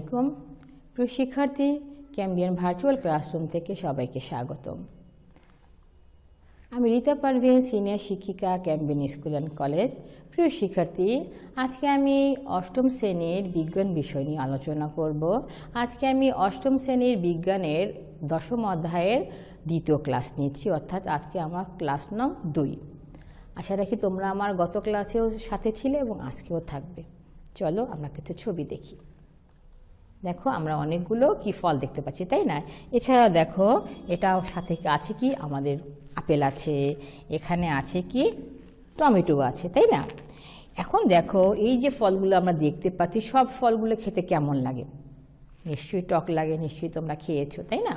আলাইকুম। প্রিয় শিক্ষার্থী, ক্যাম্বিয়ান ভার্চুয়াল ক্লাসরুম থেকে সবাইকে স্বাগতম। আমি রীতা পারভিন, সিনিয়র শিক্ষিকা, ক্যাম্বিয়ান স্কুল অ্যান্ড কলেজ। প্রিয় শিক্ষার্থী, আজকে আমি অষ্টম শ্রেণির বিজ্ঞান বিষয় নিয়ে আলোচনা করব। আজকে আমি অষ্টম শ্রেণির বিজ্ঞানের দশম অধ্যায়ের দ্বিতীয় ক্লাস নিচ্ছি, অর্থাৎ আজকে আমার ক্লাস নং দুই। আশা রাখি তোমরা আমার গত ক্লাসেও সাথে ছিলে এবং আজকেও থাকবে। চলো আমরা কিছু ছবি দেখি। দেখো আমরা অনেকগুলো কি ফল দেখতে পাচ্ছি, তাই না? এছাড়া দেখো এটা সাথে আছে কি? আমাদের আপেল আছে, এখানে আছে কি? টমেটো আছে, তাই না? এখন দেখো, এই যে ফলগুলো আমরা দেখতে পাচ্ছি, সব ফলগুলো খেতে কেমন লাগে? নিশ্চয়ই টক লাগে, নিশ্চয়ই তোমরা খেয়েছো, তাই না?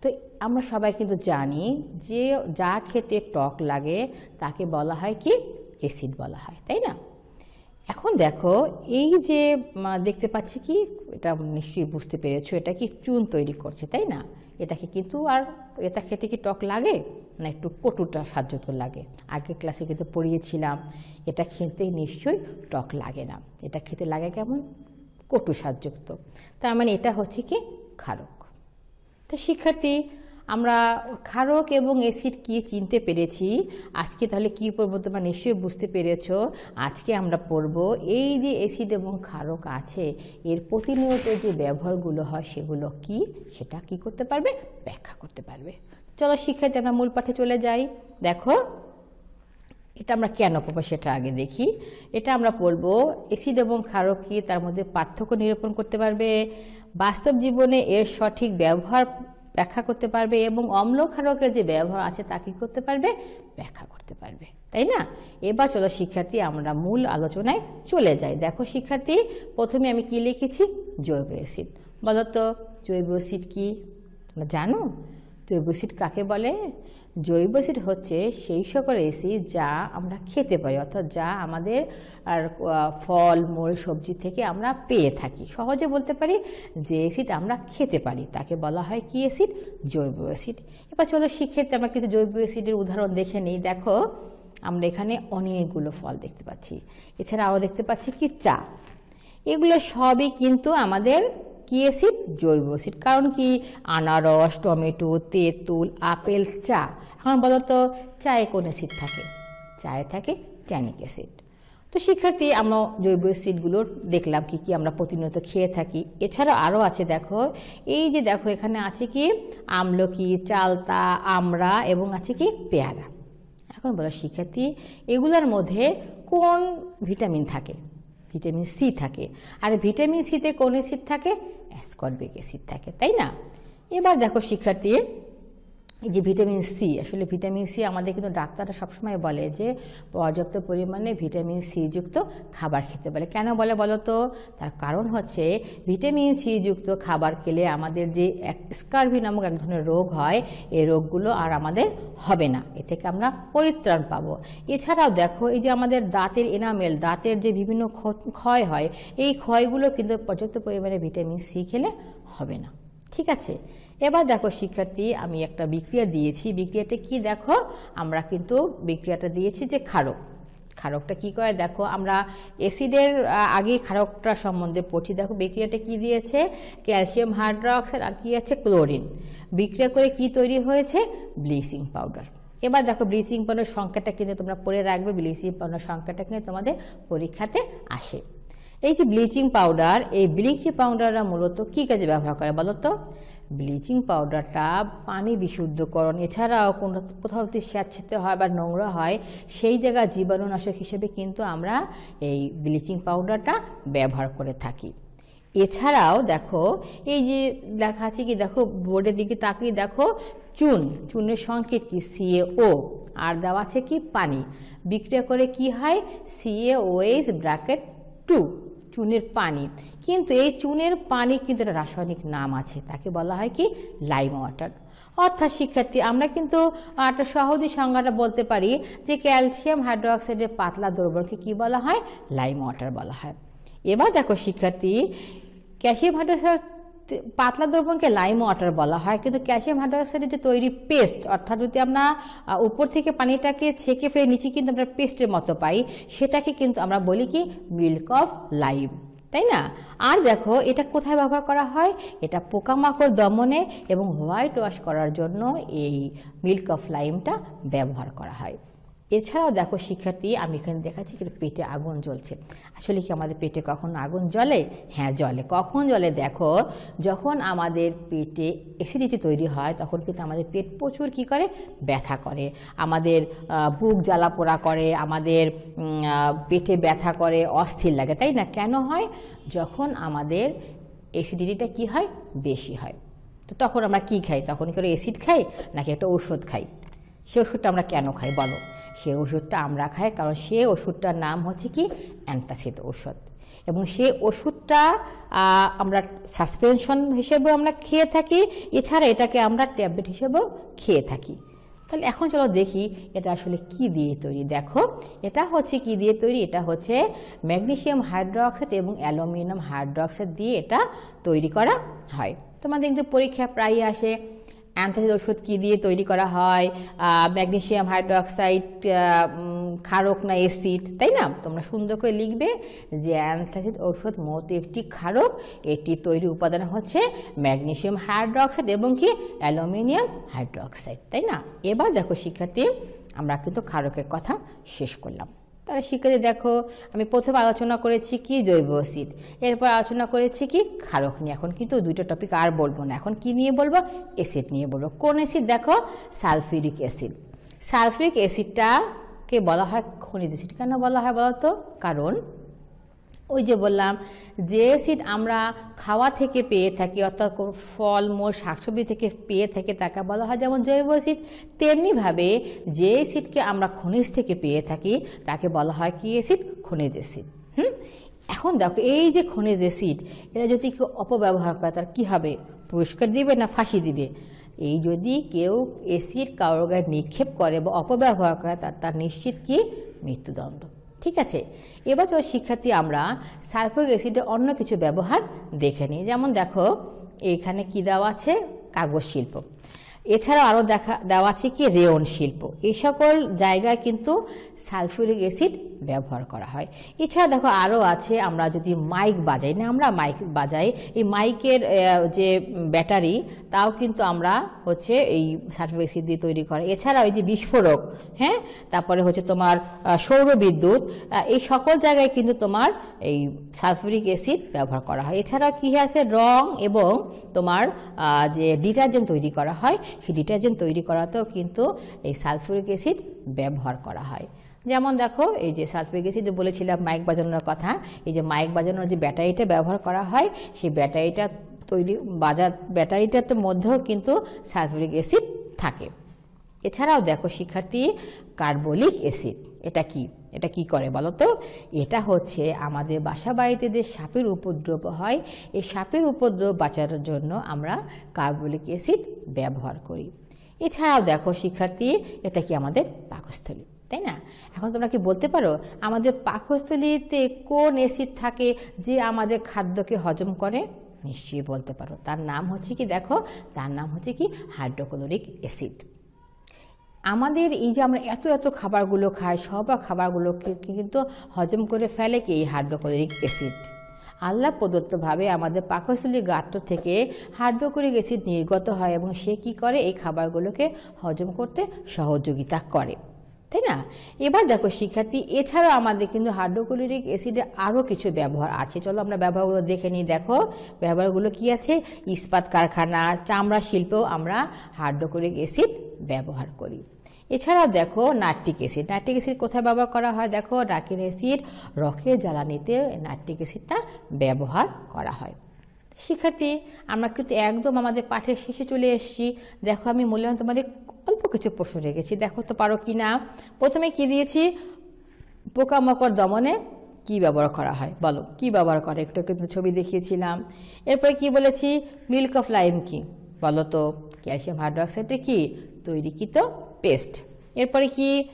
তো আমরা সবাই কিন্তু জানি যে যা খেতে টক লাগে, তাকে বলা হয় কি? অ্যাসিড বলা হয়, তাই না? এখন দেখো, এই যে দেখতে পাচ্ছি কি, এটা নিশ্চয়ই বুঝতে পেরেছ, এটা কি চুন তৈরি করছে, তাই না? এটাকে কিন্তু আর এটা খেতে কি টক লাগে, না একটু কটুটা সাহায্য লাগে? আগের ক্লাসে কিন্তু পড়িয়েছিলাম, এটা খেতে নিশ্চয়ই টক লাগে না। এটা খেতে লাগে কেমন? কটু স্বাদযুক্ত। তার মানে এটা হচ্ছে কি ক্ষারক তো শিক্ষার্থী আমরা ক্ষারক এবং অ্যাসিড কি চিনতে পেরেছি? আজকে তাহলে কি পড়ব তোমরা নিশ্চয়ই বুঝতে পেরেছ। আজকে আমরা পড়ব এই যে অ্যাসিড এবং ক্ষারক আছে, এর প্রতিনিয়ত যে ব্যবহারগুলো হয় সেগুলো কি? সেটা কি করতে পারবে? ব্যাখ্যা করতে পারবে। চলো শিক্ষার্থী, আমরা মূল পাঠে চলে যাই। দেখো, এটা আমরা কেন পড়ব সেটা আগে দেখি। এটা আমরা পড়ব, অ্যাসিড এবং ক্ষারক কি তার মধ্যে পার্থক্য নিরূপণ করতে পারবে? বাস্তব জীবনে এর সঠিক ব্যবহার ব্যাখ্যা করতে পারবে এবং অম্লক্ষারকের যে ব্যবহার আছে তা কী করতে পারবে? ব্যাখ্যা করতে পারবে। তাই না? এবার চলো শিক্ষার্থী, আমরা মূল আলোচনায় চলে যাই। দেখো শিক্ষার্থী, প্রথমে আমি কি লিখেছি? জৈব অ্যাসিড। বলো তো, জৈব অ্যাসিড কি? জানো? জৈব অ্যাসিড কাকে বলে? জৈব অ্যাসিড হচ্ছে সেই সকল অ্যাসিড যা আমরা খেতে পারি, অর্থাৎ যা আমাদের আর ফল, মূল, সবজি থেকে আমরা পেয়ে থাকি। সহজে বলতে পারি যে এসিড আমরা খেতে পারি, তাকে বলা হয় কি এসিড জৈব অ্যাসিড এবার চলো শিক্ষেত্রে আমরা কিন্তু জৈব অ্যাসিডের উদাহরণ দেখে নিই। দেখো, আমরা এখানে অনেকগুলো ফল দেখতে পাচ্ছি। এছাড়া আরও দেখতে পাচ্ছি কি? চা এগুলো সবই কিন্তু আমাদের কি অ্যাসিড জৈব অ্যাসিড কারণ কি? আনারস, টমেটো, তেঁতুল, আপেল, চা। এখন বলো তো চায়ে কোন অ্যাসিড থাকে? চায়ে থাকে ট্যানিক অ্যাসিড তো শিক্ষার্থী, আমরা জৈব অ্যাসিডগুলো দেখলাম কি কি আমরা প্রতিনিয়ত খেয়ে থাকি। এছাড়া আরও আছে, দেখো, এই যে দেখো, এখানে আছে কি? আমলকি, চালতা, আমড়া এবং আছে কি? পেয়ারা। এখন বলো শিক্ষার্থী, এগুলোর মধ্যে কোন ভিটামিন থাকে? ভিটামিন সি থাকে। আর ভিটামিন সিতে কোন অ্যাসিড থাকে? অ্যাসকর্বিক অ্যাসিড থাকে তাই না? এবার দেখো শিক্ষার্থী যে ভিটামিন সি আসলে ভিটামিন সি আমাদের কিন্তু ডাক্তাররা সবসময় বলে যে পর্যাপ্ত পরিমাণে ভিটামিন সি যুক্ত খাবার খেতে বলে। কেন বলে বলো তো? তার কারণ হচ্ছে ভিটামিন সি যুক্ত খাবার খেলে আমাদের যে স্কারভি নামক এক ধরনের রোগ হয়, এই রোগগুলো আর আমাদের হবে না। এ থেকে আমরা পরিত্রাণ পাবো। এছাড়াও দেখো, এই যে আমাদের দাঁতের এনামেল, দাঁতের যে বিভিন্ন ক্ষয় হয়, এই ক্ষয়গুলো কিন্তু পর্যাপ্ত পরিমাণে ভিটামিন সি খেলে হবে না। ঠিক আছে? এবার দেখো শিক্ষার্থী, আমি একটা বিক্রিয়া দিয়েছি। বিক্রিয়াটা কি দেখো? আমরা কিন্তু বিক্রিয়াটা দিয়েছি যে ক্ষারক। ক্ষারকটা কি করে? দেখো, আমরা অ্যাসিডের আগে ক্ষারকটা সম্বন্ধে পড়ছি। দেখো, বিক্রিয়াটা কি দিয়েছে? ক্যালসিয়াম হাইড্রোক্সাইড আর কি আছে? ক্লোরিন। বিক্রিয়া করে কি তৈরি হয়েছে? Bleaching powder. এবার দেখো, ব্লিচিং পাউডার সংখ্যাটা কিন্তু তোমরা পড়ে রাখবে। ব্লিচিং পাউডার সংখ্যাটা কিন্তু তোমাদের পরীক্ষাতে আসে। এই যে ব্লিচিং পাউডার, এই ব্লিচিং পাউডাররা মূলত কী কাজে ব্যবহার করে বলো তো? ব্লিচিং পাউডারটা পানি বিশুদ্ধকরণ, এছাড়াও কোনো কোথাও যদি স্যাঁতসেঁতে হয় বা নোংরা হয়, সেই জায়গা জীবাণুনাশক হিসেবে কিন্তু আমরা এই ব্লিচিং পাউডারটা ব্যবহার করে থাকি। এছাড়াও দেখো, এই যে লেখা আছে কি, দেখো, বোর্ডের দিকে তাকিয়ে দেখো, চুন, চুনের সংকেত কি? সিএও আর দেওয়া আছে কি? পানি। বিক্রিয়া করে কি হয়? CAOH bracket two. চুনের পানি। কিন্তু এই চুনের পানি কিন্তু একটা রাসায়নিক নাম আছে, তাকে বলা হয় কি? লাইম ওয়াটার অর্থাৎ শিক্ষার্থী, আমরা কিন্তু একটা সহজই সংজ্ঞাটা বলতে পারি যে ক্যালসিয়াম হাইড্রোক্সাইডের পাতলা দ্রবণকে কি বলা হয়? লাইম ওয়াটার বলা হয়। এবার দেখো শিক্ষার্থী, ক্যালসিয়াম হাইড্রোক্সাইড পাতলা দ্রবণকে লাইম ওয়াটার বলা হয়। কিন্তু ক্যালসিয়াম হাইড্রোক্সাইডের যে তৈরি পেস্ট অর্থাৎ যদি আমরা উপর থেকে পানিটাকে ছেঁকে ফেলে নিচে কিন্তু আমরা পেস্টের মতো পাই, সেটাকে কিন্তু আমরা বলি কি মিল্ক অফ লাইম তাই না? আর দেখো, এটা কোথায় ব্যবহার করা হয়? এটা পোকামাকড় দমনে এবং হোয়াইট ওয়াশ করার জন্য এই মিল্ক অফ লাইমটা ব্যবহার করা হয়। এছাড়াও দেখো, শিক্ষার্থী, আমি এখানে দেখাচ্ছি কি পেটে আগুন জ্বলছে। আসলে কি আমাদের পেটে কখন আগুন জ্বলে? হ্যাঁ জ্বলে। কখন জ্বলে? দেখো, যখন আমাদের পেটে অ্যাসিডিটি তৈরি হয়, তখন কিন্তু আমাদের পেট প্রচুর কি করে? ব্যথা করে। আমাদের বুক জ্বালা পোড়া করে, আমাদের পেটে ব্যথা করে, অস্থির লাগে, তাই না? কেন হয়? যখন আমাদের অ্যাসিডিটিটা কি হয়? বেশি হয়। তো তখন আমরা কি খাই? তখন কি করে অ্যাসিড খাই? নাকি একটা ওষুধ খাই? সে ওষুধটা আমরা কেন খাই? বলো। সে ওষুধটা আমরা খাই, কারণ সে ওষুধটার নাম হচ্ছে কি? অ্যান্টাসিড ওষুধ এবং সে ওষুধটা আমরা সাসপেনশন হিসেবেও আমরা খেয়ে থাকি, এছাড়া এটাকে আমরা ট্যাবলেট হিসেবেও খেয়ে থাকি। তাহলে এখন চলো দেখি এটা আসলে কি দিয়ে তৈরি। দেখো, এটা হচ্ছে কি দিয়ে তৈরি? এটা হচ্ছে ম্যাগনেসিয়াম হাইড্রোক্সাইড এবং অ্যালুমিনিয়াম হাইড্রোক্সাইড দিয়ে এটা তৈরি করা হয়। তোমাদের কিন্তু পরীক্ষা প্রায়ই আসে। অ্যান্টাসিড ওষুধ কী দিয়ে তৈরি করা হয়? ম্যাগনেসিয়াম হাইড্রোক্সাইড ক্ষারক না অ্যাসিড? তাই না? তোমরা সুন্দর করে লিখবে যে অ্যান্টাসিড ওষুধ মতো একটি ক্ষারক। এটি তৈরি উপাদান হচ্ছে ম্যাগনেসিয়াম হাইড্রোক্সাইড এবং কি? Aluminium hydroxide. তাই না? এবার দেখো শিক্ষার্থী, আমরা কিন্তু ক্ষারকের কথা শেষ করলাম। তাহলে শিক্ষার্থী, দেখো, আমি প্রথম আলোচনা করেছি কি জৈব অ্যাসিড, এরপর আলোচনা করেছি কি ক্ষারক নিয়ে। এখন কিন্তু দুইটা টপিক আর বলব না। এখন কি নিয়ে বলব? অ্যাসিড নিয়ে বলব। কোন অ্যাসিড দেখো সালফিউরিক অ্যাসিড সালফিউরিক অ্যাসিডটাকে বলা হয় খনিজ অ্যাসিড কেন বলা হয় বলতো? কারণ ওই যে বললাম, যে অ্যাসিড আমরা খাওয়া থেকে পেয়ে থাকি, অর্থাৎ ফল, মূল, শাকসবজি থেকে পেয়ে থাকি, তাকে বলা হয় যেমন জৈব অ্যাসিড তেমনিভাবে যে অ্যাসিডকে আমরা খনিজ থেকে পেয়ে থাকি, তাকে বলা হয় কি অ্যাসিড খনিজ অ্যাসিড হুম? এখন দেখো, এই যে খনিজ অ্যাসিড এটা যদি কেউ অপব্যবহার করে, তার কী হবে? পুরস্কার দিবে না ফাঁসি দিবে? এই যদি কেউ অ্যাসিড কারোর গায়ে নিক্ষেপ করে বা অপব্যবহার করে, তার তার নিশ্চিত কি? মৃত্যুদণ্ড। ঠিক আছে? এবছর শিক্ষার্থী আমরা সালফোরিক অ্যাসিডের অন্য কিছু ব্যবহার দেখে নিই। যেমন দেখো, এখানে কি দেওয়া আছে? কাগজ শিল্প। এছাড়া আরও দেখা, দেওয়া আছে কি? রেয়ন শিল্প। এই সকল জায়গায় কিন্তু সালফিউরিক অ্যাসিড ব্যবহার করা হয়। এছাড়া দেখো আরও আছে, আমরা যদি মাইক বাজাই, না আমরা মাইক বাজাই, এই মাইকের যে ব্যাটারি, তাও কিন্তু আমরা হচ্ছে এই অ্যাসিড দিয়ে তৈরি করে। এছাড়া ওই যে বিস্ফোরক হ্যাঁ? তারপরে হচ্ছে তোমার সৌর বিদ্যুৎ এই সকল জায়গায় কিন্তু তোমার এই সালফিউরিক অ্যাসিড ব্যবহার করা হয়। এছাড়া কী আছে? রং এবং তোমার যে ডিটারজেন্ট তৈরি করা হয়, সেই ডিটারজেন্ট তৈরি করাতেও কিন্তু এই সালফিউরিক অ্যাসিড ব্যবহার করা হয়। যেমন দেখো, এই যে সালফিউরিক যে বলেছিলাম মাইক বাজানোর কথা। এই যে মাইক বাজানোর যে ব্যাটারিটা ব্যবহার করা হয়, সেই ব্যাটারিটা তৈরি, বাজার ব্যাটারিটার তো মধ্যেও কিন্তু সালফিউরিক অ্যাসিড থাকে। এছাড়াও দেখো, শিক্ষার্থী কার্বলিক অ্যাসিড, এটা কি? এটা কি করে বলো তো? এটা হচ্ছে আমাদের বাসা বাড়িতে যে সাপের উপদ্রব হয়, এই সাপের উপদ্রব বাঁচানোর জন্য আমরা কার্বলিক অ্যাসিড ব্যবহার করি। এছাড়াও দেখো, শিক্ষার্থী, এটা কি আমাদের পাকস্থলী? তাই না? এখন তোমরা কি বলতে পারো? আমাদের পাকস্থলীতে কোন এসিড থাকে যে আমাদের খাদ্যকে হজম করে? নিশ্চয়ই বলতে পারো। তার নাম হচ্ছে কি দেখো? তার নাম হচ্ছে কি? হাইড্রোক্লোরিক অ্যাসিড আমাদের এই যে আমরা এত এত খাবারগুলো খাই, সব খাবারগুলোকে কিন্তু হজম করে ফেলে কি এই হাইড্রোক্লোরিক অ্যাসিড আল্লাহ প্রদত্তভাবে আমাদের পাকস্থলীর গাত্র থেকে হাইড্রোক্লোরিক অ্যাসিড নির্গত হয় এবং সে কি করে? এই খাবারগুলোকে হজম করতে সহযোগিতা করে। তাই না? এবার দেখো, শিক্ষার্থী, এছাড়াও আমাদের কিন্তু হাইড্রোক্লোরিক অ্যাসিডের আরও কিছু ব্যবহার আছে। চলো আমরা ব্যবহারগুলো দেখে নিই। দেখো, ব্যবহারগুলো কি আছে? ইস্পাত কারখানা, চামড়া শিল্পেও আমরা হাইড্রোক্লোরিক অ্যাসিড ব্যবহার করি। এছাড়াও দেখো নাট্রিক অ্যাসিড। নাট্রিক অ্যাসিড কোথায় ব্যবহার করা হয়? দেখো ডাকের অ্যাসিড রকের জ্বালানিতে নাট্রিক অ্যাসিডটা ব্যবহার করা হয়। শিক্ষার্থী, আমরা কিন্তু একদম আমাদের পাঠের শেষে চলে এসেছি। দেখো আমি মূল্যায়ন তোমাদের অল্প কিছু প্রশ্ন রেখেছি। দেখো তো পারো কি না? প্রথমে কি দিয়েছি? পোকামাকড় দমনে কি ব্যবহার করা হয়? বলো, কি ব্যবহার করে? একটু কিন্তু ছবি দেখিয়েছিলাম। এরপরে কি বলেছি? মিল্ক অফ লাইম কি? বলো তো, ক্যালসিয়াম হাইড্রোক্সাইডে কি? তৈরিকৃত পেস্ট। এরপরে কি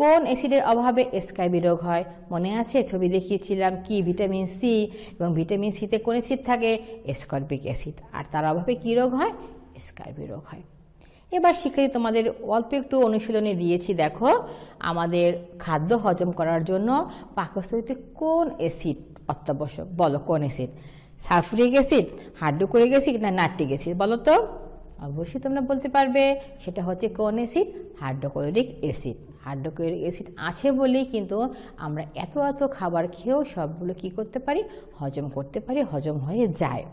কোন অ্যাসিডের অভাবে স্কাইবি রোগ হয়? মনে আছে? ছবি দেখিয়েছিলাম কি? ভিটামিন সি এবং ভিটামিন সিতে কোন অ্যাসিড থাকে? স্কর্বিক অ্যাসিড। আর তার অভাবে কি রোগ হয়? স্কাইবি রোগ হয়। এবার শিক্ষার্থী, তোমাদের অল্প একটু অনুশীলনে দিয়েছি। দেখো, আমাদের খাদ্য হজম করার জন্য পাকস্থলীতে কোন অ্যাসিড অত্যাবশ্যক? বলো, কোন acid? Sulphuric acid hydrochloric acid না নাট্রিক অ্যাসিড? বলো তো। অবশ্যই তোমরা বলতে পারবে, সেটা হচ্ছে কোন acid hydrochloric acid hydrochloric acid আছে বলেই কিন্তু আমরা এত এত খাবার খেয়েও সবগুলো কি করতে পারি? হজম করতে পারি, হজম হয়ে যায়।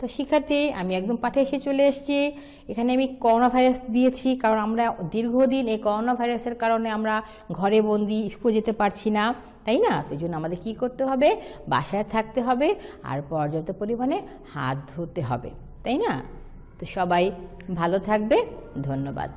তো শিক্ষার্থী, আমি একদম পাঠে এসে চলে এসেছি। এখানে আমি করোনা ভাইরাস দিয়েছি, কারণ আমরা দীর্ঘদিন এই করোনা ভাইরাসের কারণে আমরা ঘরে বন্দি স্কুল যেতে পারছি না, তাই না? তো জন্য আমাদের কী করতে হবে? বাসায় থাকতে হবে, আর পর্যাপ্ত পরিমাণে হাত ধুতে হবে, তাই না? তো সবাই ভালো থাকবে ধন্যবাদ।